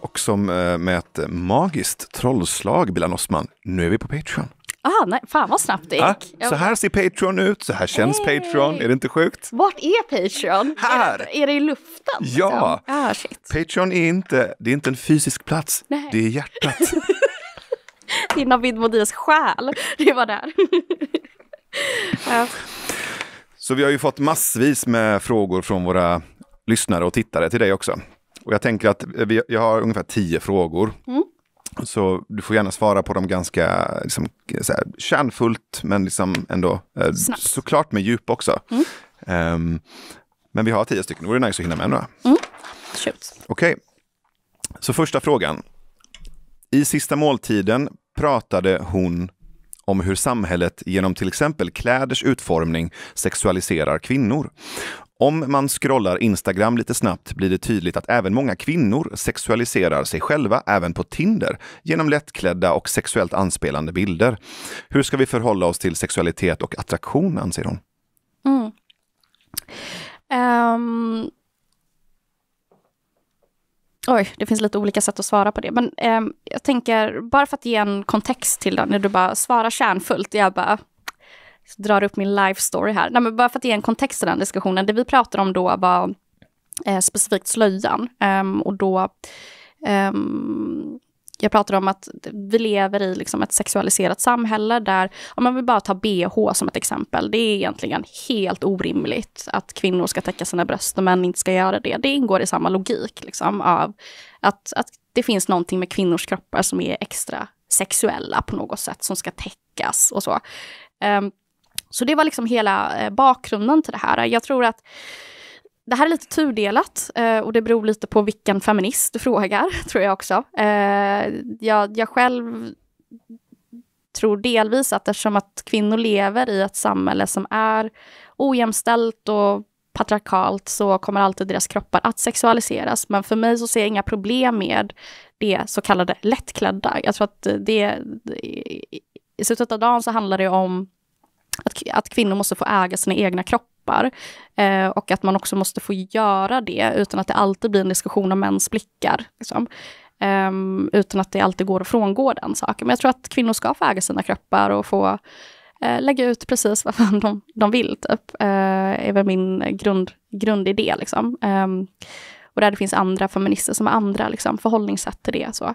och som eh, med ett magiskt trollslag, Bilan Osman, nu är vi på Patreon. Ah, nej, fan vad snabbt det gick. Ja, så här ser Patreon ut, så här känns Hey. Patreon. Är det inte sjukt? Vart är Patreon? Här. Är det, är det i luften? Ja. Liksom? Ah, shit. Patreon är inte, det är inte en fysisk plats, Nej. det är hjärtat. Det är Navid Modis själ. Det var där. ja. Så vi har ju fått massvis med frågor från våra lyssnare och tittare till dig också. Och jag tänker att vi, jag har ungefär tio frågor. Mm. Så du får gärna svara på dem ganska liksom, så här, kärnfullt men liksom ändå eh, såklart med djup också. Mm. Ehm, men vi har tio stycken, det vore nice att hinna med några. Shoot. Okej, så första frågan. I sista måltiden pratade hon om hur samhället genom till exempel kläders utformning sexualiserar kvinnor. Om man scrollar Instagram lite snabbt blir det tydligt att även många kvinnor sexualiserar sig själva även på Tinder genom lättklädda och sexuellt anspelande bilder. Hur ska vi förhålla oss till sexualitet och attraktion, anser hon? Mm. Um... Oj, det finns lite olika sätt att svara på det. Men um, jag tänker, bara för att ge en kontext till det, när du bara svarar kärnfullt, jag bara drar upp min life story här. Nej, men bara för att ge en kontext till den diskussionen. Det vi pratade om då var eh, specifikt slöjan. Um, och då Um, jag pratade om att vi lever i liksom ett sexualiserat samhälle där, om man vill bara ta bh som ett exempel, det är egentligen helt orimligt att kvinnor ska täcka sina bröst och män inte ska göra det. Det ingår i samma logik liksom, av att, att det finns någonting med kvinnors kroppar som är extra sexuella på något sätt, som ska täckas och så. Um, så det var liksom hela eh, bakgrunden till det här. Jag tror att det här är lite tudelat eh, och det beror lite på vilken feminist du frågar, tror jag också. Eh, jag, jag själv tror delvis att eftersom att kvinnor lever i ett samhälle som är ojämställt och patriarkalt så kommer alltid deras kroppar att sexualiseras. Men för mig så ser jag inga problem med det så kallade lättklädda. Jag tror att det, i slutet av dagen så handlar det om att, att kvinnor måste få äga sina egna kroppar. Eh, och att man också måste få göra det utan att det alltid blir en diskussion om mäns blickar. Liksom. Eh, utan att det alltid går att frångå den saken. Men jag tror att kvinnor ska få äga sina kroppar och få eh, lägga ut precis vad fan de, de vill. Typ. Eh, är väl min grund, grundidé. Liksom. Ehm, och där det finns andra feminister som har andra liksom, förhållningssätt till det. Så,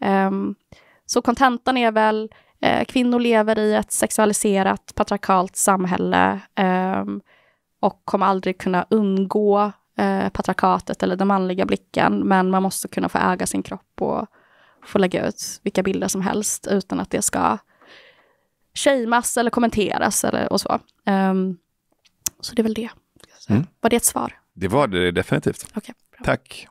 ehm, så kontentan är väl kvinnor lever i ett sexualiserat patriarkalt samhälle eh, och kommer aldrig kunna undgå eh, patriarkatet eller den manliga blicken. Men man måste kunna få äga sin kropp och få lägga ut vilka bilder som helst utan att det ska shameas eller kommenteras eller, och så. Um, så det är väl det. Mm. Var det ett svar? Det var det definitivt. Okay, bra. Tack.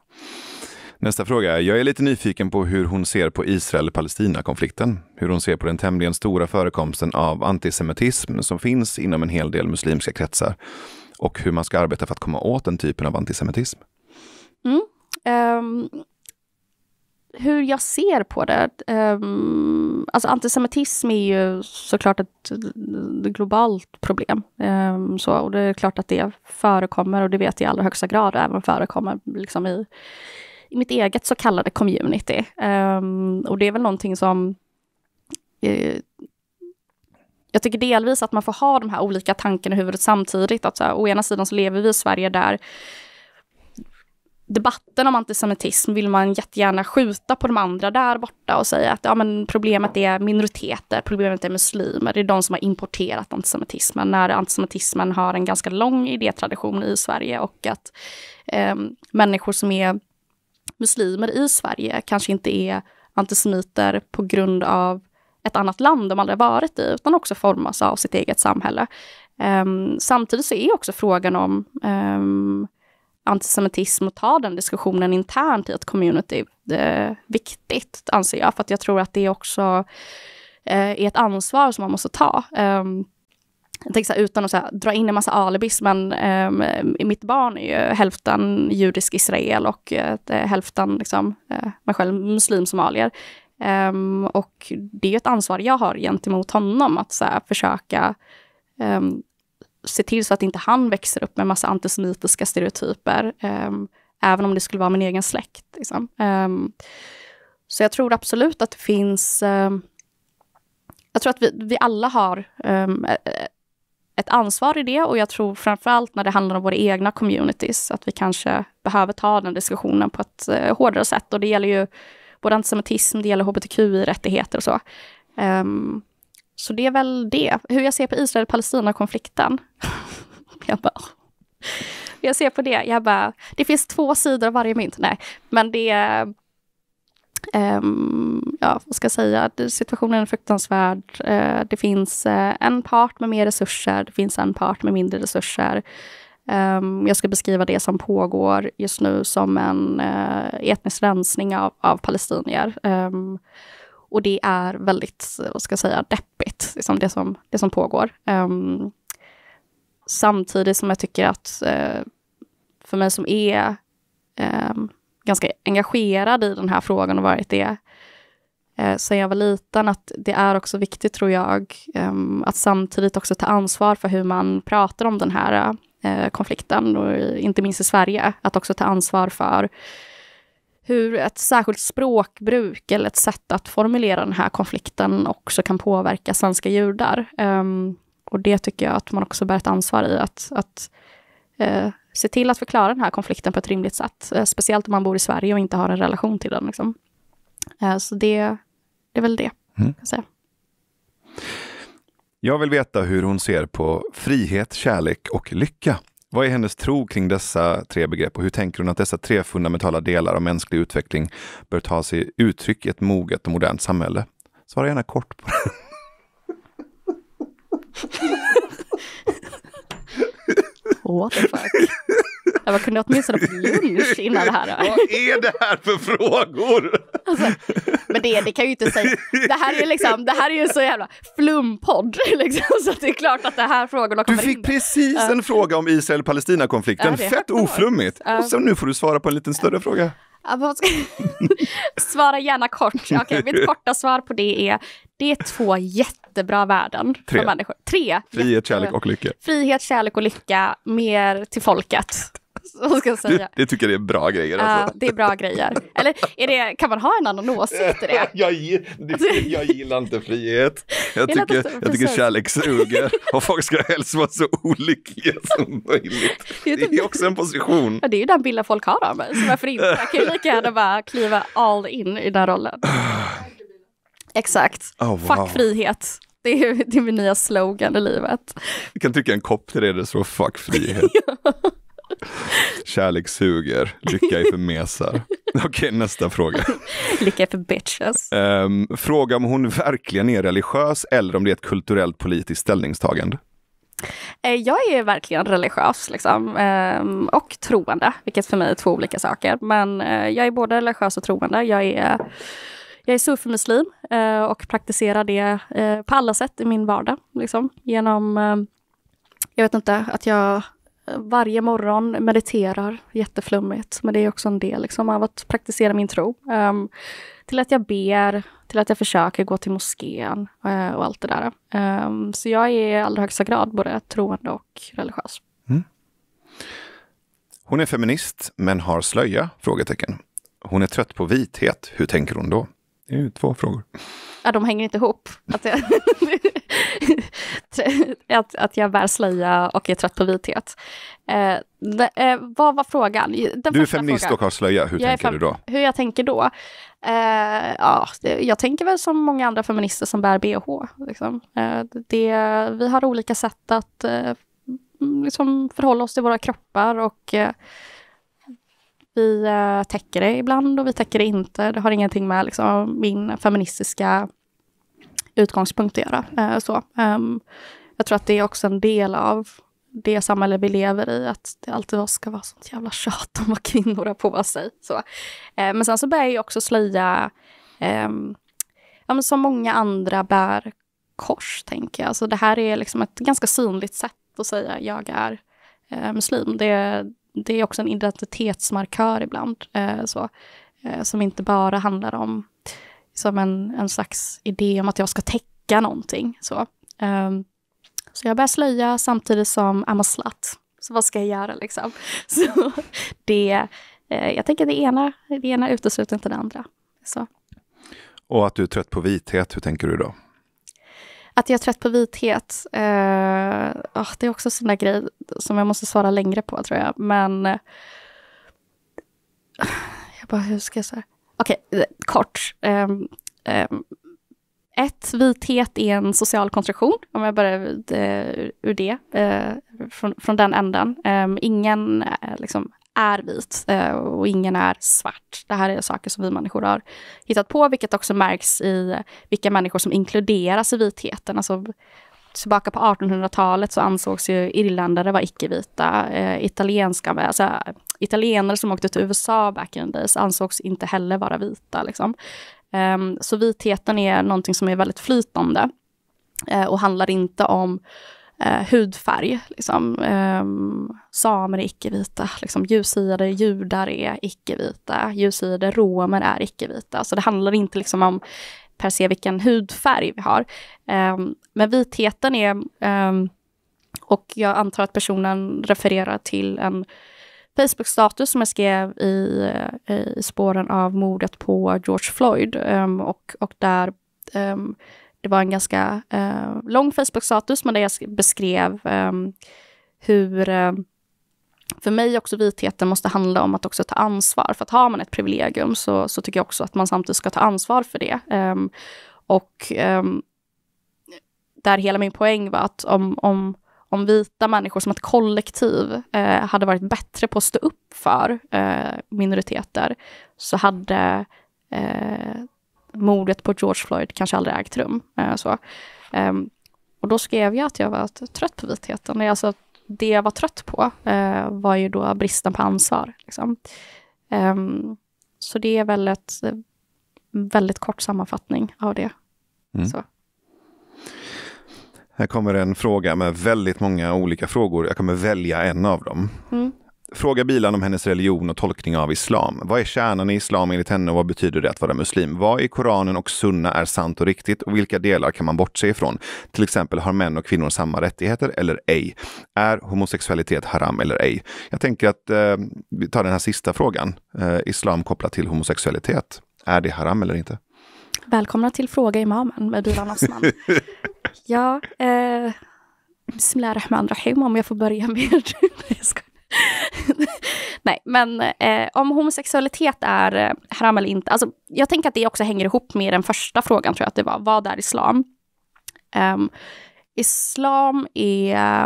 Nästa fråga. Jag är lite nyfiken på hur hon ser på Israel-Palestina-konflikten. Hur hon ser på den tämligen stora förekomsten av antisemitism som finns inom en hel del muslimska kretsar. Och hur man ska arbeta för att komma åt den typen av antisemitism. Mm. Um, hur jag ser på det? Um, alltså antisemitism är ju såklart ett globalt problem. Um, så, och det är klart att det förekommer och det vet jag i allra högsta grad även förekommer liksom i i mitt eget så kallade community. Um, och det är väl någonting som uh, jag tycker delvis att man får ha de här olika tankarna i huvudet samtidigt. Att så här, å ena sidan så lever vi i Sverige där debatten om antisemitism vill man jättegärna skjuta på de andra där borta och säga att ja, men problemet är minoriteter, problemet är muslimer, det är de som har importerat antisemitismen, när antisemitismen har en ganska lång idétradition i Sverige och att eh, människor som är muslimer i Sverige kanske inte är antisemiter på grund av ett annat land de aldrig varit i, utan också formas av sitt eget samhälle. Um, samtidigt så är också frågan om um, antisemitism och ta den diskussionen internt i ett community eh, viktigt, anser jag. För att jag tror att det också uh, är ett ansvar som man måste ta. Um, jag tänker så här, utan att så här, dra in en massa alibis, men eh, mitt barn är ju hälften judisk Israel och eh, hälften liksom, eh, mig själv muslim-somalier. Um, ehm, och det är ett ansvar jag har gentemot honom att så här, försöka um, se till så att inte han växer upp med massa antisemitiska stereotyper. Ehm, även om det skulle vara min egen släkt. Liksom. Um, så jag tror absolut att det finns... Um, jag tror att vi, vi alla har um, ett ansvar i det och jag tror framförallt när det handlar om våra egna communities att vi kanske behöver ta den diskussionen på ett eh, hårdare sätt och det gäller ju både antisemitism, det gäller hbtqi-rättigheter och så. Um, så det är väl det. Hur jag ser på Israel-Palestina-konflikten. jag bara... Jag ser på det, jag bara... Det finns två sidor av varje mynt. Nej, men det är... Um, ja, vad ska jag säga? Situationen är fruktansvärd. Uh, det finns uh, en part med mer resurser, det finns en part med mindre resurser. Um, jag ska beskriva det som pågår just nu som en uh, etnisk rensning av, av palestinier. Um, och det är väldigt, vad ska jag säga, deppigt, liksom det, som, det som pågår. Um, samtidigt som jag tycker att uh, för mig som är um, ganska engagerad i den här frågan och varit det eh, sen jag var liten, att det är också viktigt, tror jag, eh, att samtidigt också ta ansvar för hur man pratar om den här eh, konflikten, och inte minst i Sverige, att också ta ansvar för hur ett särskilt språkbruk eller ett sätt att formulera den här konflikten också kan påverka svenska judar. Um, och det tycker jag att man också bär ett ansvar i, att, att uh, se till att förklara den här konflikten på ett rimligt sätt. Uh, speciellt om man bor i Sverige och inte har en relation till den. Liksom. Uh, så det, det är väl det, mm. kan säga. Jag vill veta hur hon ser på frihet, kärlek och lycka. Vad är hennes tro kring dessa tre begrepp och hur tänker hon att dessa tre fundamentala delar av mänsklig utveckling bör ta sig uttryck i ett moget och modernt samhälle? Svara gärna kort på det. What the fuck? Jag kunde åtminstone fått lunch innan det här. Vad är det här för frågor? Alltså, men det, det kan ju inte säga. Det här är liksom, det här är ju så jävla flumpodd. Liksom, så det är klart att det här frågorna kommer Du fick in. precis en uh. fråga om Israel-Palestina-konflikten. Ja, Fett oflummigt. Uh. Och så nu får du svara på en liten större fråga. Svara gärna kort. Okay, mitt korta svar på det är, det är två jättebra värden Tre. för människor. Tre. Frihet, kärlek och lycka. Frihet, kärlek och lycka, mer till folket. Så ska jag säga. Det, det tycker jag är bra grejer. Alltså. Uh, det är bra grejer. Eller är det, kan man ha en annan åsikt i det? jag, jag gillar inte frihet. Jag tycker, jag tycker kärlek suger och folk ska helst vara så olyckliga som möjligt. Det är också en position. Ja, det är ju den bilden folk har av mig. Så varför inte? Jag kan ju lika gärna bara kliva all in i den rollen. Exakt. Oh, wow. Fuck frihet. Det är, det är min nya slogan i livet. Vi kan trycka en kopp till det där det står fuck frihet. Kärlek suger, lycka är för mesar. Okej, okay, nästa fråga. lycka är för bitches. Um, fråga om hon verkligen är religiös eller om det är ett kulturellt politiskt ställningstagande. Eh, jag är verkligen religiös liksom, ehm, och troende, vilket för mig är två olika saker. Men eh, jag är både religiös och troende. Jag är, jag är sufimuslim eh, och praktiserar det eh, på alla sätt i min vardag. Liksom, genom, eh, jag vet inte, att jag eh, varje morgon mediterar, jätteflummigt, men det är också en del liksom, av att praktisera min tro. Um, till att jag ber, till att jag försöker gå till moskén uh, och allt det där. Um, så jag är i allra högsta grad både troende och religiös. Mm. Hon är feminist, men har slöja? Frågetecken. Hon är trött på vithet. Hur tänker hon då? Det är ju två frågor. Ja, de hänger inte ihop. Att jag, att, att jag bär slöja och är trött på vithet. Eh, det, eh, vad var frågan? Den du är feminist frågan. och har slöja, hur jag tänker du då? Hur jag tänker då? Eh, ja, jag tänker väl som många andra feminister som bär bh. Liksom. Eh, det, vi har olika sätt att eh, liksom förhålla oss till våra kroppar och eh, vi eh, täcker det ibland och vi täcker det inte. Det har ingenting med liksom, min feministiska utgångspunkt att göra. Eh, så. Um, jag tror att det är också en del av det samhälle vi lever i, att det alltid ska vara sånt jävla tjat om vad kvinnor har på sig. Så. Ehm, men sen så bär jag också slöja, ehm, ja, men som många andra bär kors, tänker jag. Så det här är liksom ett ganska synligt sätt att säga jag är eh, muslim. Det, det är också en identitetsmarkör ibland. Eh, så, eh, som inte bara handlar om som en, en slags idé om att jag ska täcka någonting. Så, eh, så jag börjar slöja samtidigt som I'm a slut. Så vad ska jag göra liksom? Så det, eh, jag tänker att det ena, det ena utesluter inte det andra. Så. Och att du är trött på vithet, hur tänker du då? Att jag är trött på vithet, eh, oh, det är också en sån där grej som jag måste svara längre på tror jag. Men eh, jag bara, hur ska jag säga? Okej, okay, kort. Eh, ett, vithet är en social konstruktion, om jag börjar eh, ur det, eh, från, från den änden. Ehm, ingen liksom, är vit eh, och ingen är svart. Det här är saker som vi människor har hittat på, vilket också märks i vilka människor som inkluderas i vitheten. Alltså, tillbaka på 1800-talet så ansågs ju irländare vara icke-vita. Eh, italienska, alltså, italienare som åkte till USA back in the days ansågs inte heller vara vita. Liksom. Um, så vitheten är någonting som är väldigt flytande eh, och handlar inte om eh, hudfärg. Liksom. Eh, samer är icke-vita, liksom, ljushyade judar är icke-vita, ljushyade romer är icke-vita. Så det handlar inte liksom om per se vilken hudfärg vi har. Eh, men vitheten är, ehm, och jag antar att personen refererar till en Facebook-status som jag skrev i, eh, i spåren av mordet på George Floyd. Um, och, och där ehm, det var en ganska eh, lång Facebook-status, men där jag beskrev ehm, hur ehm, för mig också vitheten måste handla om att också ta ansvar. För att har man ett privilegium så, så tycker jag också att man samtidigt ska ta ansvar för det. Um, och um, där hela min poäng var att om, om, om vita människor som ett kollektiv eh, hade varit bättre på att stå upp för eh, minoriteter så hade eh, mordet på George Floyd kanske aldrig ägt rum. Eh, så. Um, och då skrev jag att jag var trött på vitheten. Alltså, det jag var trött på eh, var ju då bristen på ansvar. Liksom. Um, så det är väl ett väldigt kort sammanfattning av det. Mm. Så. Här kommer en fråga med väldigt många olika frågor. Jag kommer välja en av dem. Mm. Fråga Bilan om hennes religion och tolkning av islam. Vad är kärnan i islam enligt henne och vad betyder det att vara muslim? Vad i Koranen och Sunna är sant och riktigt och vilka delar kan man bortse ifrån? Till exempel, har män och kvinnor samma rättigheter eller ej? Är homosexualitet haram eller ej? Jag tänker att eh, vi tar den här sista frågan. Eh, islam kopplat till homosexualitet. Är det haram eller inte? Välkomna till Fråga Imamen med Bilan Osman. ja, eh, Bismillah Rahman Rahim om jag får börja med... Nej, Nej, men eh, om homosexualitet är eh, haram eller inte. Alltså, jag tänker att det också hänger ihop med den första frågan, tror jag att det var. Vad är islam? Um, islam är...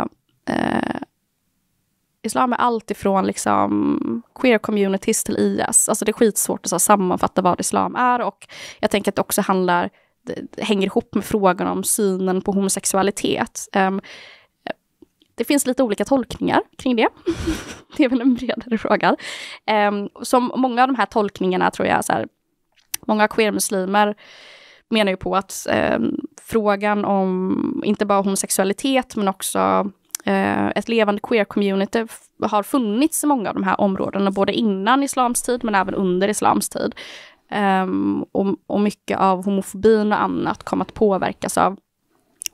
Uh, islam är allt ifrån liksom queer communities till IS. Alltså det är skitsvårt att så, sammanfatta vad islam är och jag tänker att det också handlar, det hänger ihop med frågan om synen på homosexualitet. Um, det finns lite olika tolkningar kring det. det är väl en bredare fråga. Um, som många av de här tolkningarna tror jag, så här, många queermuslimer menar ju på att um, frågan om inte bara homosexualitet men också uh, ett levande queer-community har funnits i många av de här områdena, både innan islams tid men även under islams tid. Um, och, och mycket av homofobin och annat kom att påverkas av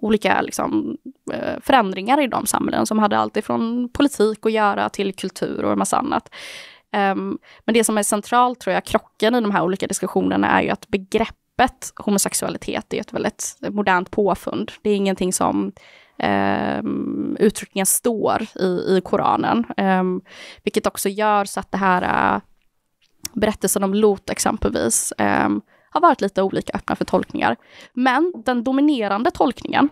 olika liksom, eh, förändringar i de samhällen som hade allt ifrån politik att göra till kultur och en massa annat. Um, men det som är centralt, tror jag, krocken i de här olika diskussionerna är ju att begreppet homosexualitet är ett väldigt modernt påfund. Det är ingenting som um, uttryckligen står i, i Koranen. Um, vilket också gör så att det här uh, berättelsen om Lot exempelvis um, har varit lite olika öppna för tolkningar. Men den dominerande tolkningen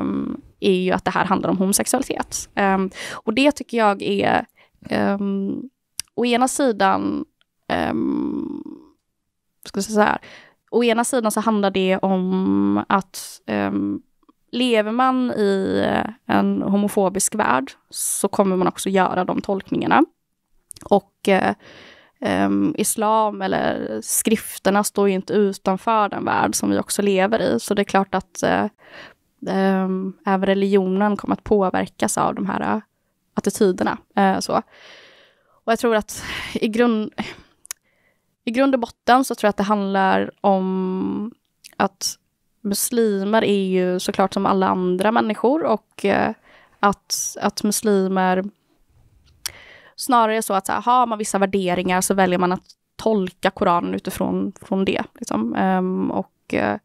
um, är ju att det här handlar om homosexualitet. Um, och det tycker jag är, um, å ena sidan, um, ska jag säga så här, å ena sidan så handlar det om att um, lever man i en homofobisk värld så kommer man också göra de tolkningarna. Och uh, Um, islam eller skrifterna står ju inte utanför den värld som vi också lever i. Så det är klart att uh, um, även religionen kommer att påverkas av de här uh, attityderna. Uh, så. Och jag tror att i grund, i grund och botten så tror jag att det handlar om att muslimer är ju såklart som alla andra människor och att, att muslimer snarare så att så här, har man vissa värderingar så väljer man att tolka Koranen utifrån från det. Liksom. Um, och uh,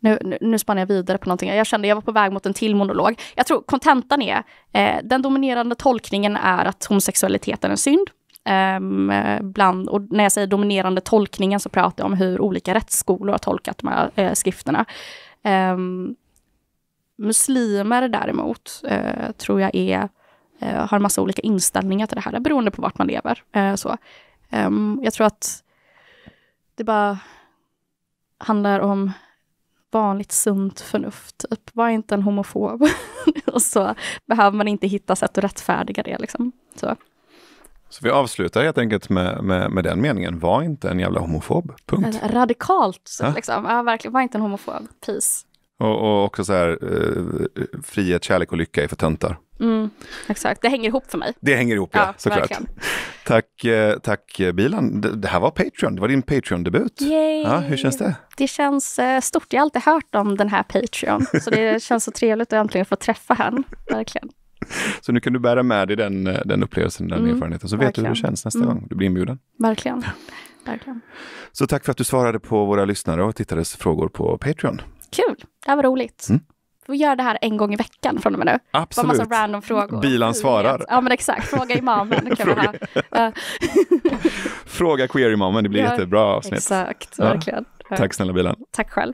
nu, nu, nu spannar jag vidare på någonting. Jag kände jag var på väg mot en till monolog. Jag tror kontentan är, eh, den dominerande tolkningen är att homosexualitet är en synd. Um, bland, och när jag säger dominerande tolkningen så pratar jag om hur olika rättsskolor har tolkat de här eh, skrifterna. Um, muslimer däremot uh, tror jag är, uh, har massa olika inställningar till det här, beroende på vart man lever. Uh, så. Um, jag tror att det bara handlar om vanligt sunt förnuft. Typ. Var inte en homofob. och så behöver man inte hitta sätt att rättfärdiga det. Liksom. Så. Så vi avslutar helt enkelt med, med, med den meningen. Var inte en jävla homofob. Punkt. Radikalt. Så, liksom. ja, verkligen. Var inte en homofob. Peace. Och, och också så här, eh, frihet, kärlek och lycka är för töntar. Mm, exakt, det hänger ihop för mig. Det hänger ihop, ja, ja såklart. Verkligen. Tack, eh, tack Bilan. Det, här var Patreon, det var din Patreon-debut. Ja, hur känns det? Det känns eh, stort. Jag har alltid hört om den här Patreon, så det känns så trevligt att äntligen få träffa henne. Verkligen. Så nu kan du bära med dig den, eh, den upplevelsen, den mm, erfarenheten, så verkligen. vet du hur det känns nästa mm. gång du blir inbjuden. Verkligen. verkligen. Så tack för att du svarade på våra lyssnare och tittares frågor på Patreon. Kul, det här var roligt. Mm. Vi gör det här en gång i veckan från och med nu. Absolut. Bara massa random frågor. Bilan svarar. Ja men exakt, fråga imamen. fråga. fråga queer imamen, det blir ja, jättebra avsnitt. Exakt, verkligen. Ja. Tack snälla Bilan. Tack själv.